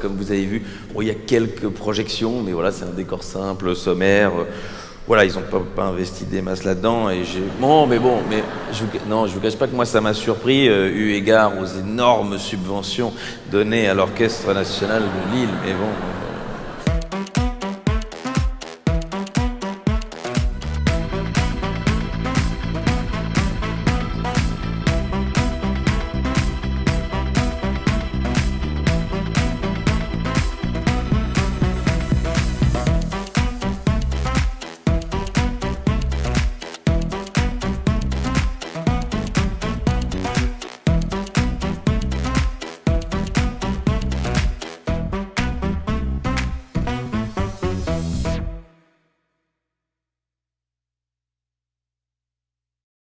Comme vous avez vu, il y a quelques projections, mais voilà, c'est un décor simple, sommaire. Voilà, ils n'ont pas, investi des masses là-dedans. Et j'ai. Bon, mais bon, mais je vous... non, je vous cache pas que moi, ça m'a surpris, euh, eu égard aux énormes subventions données à l'Orchestre national de Lille. Mais bon.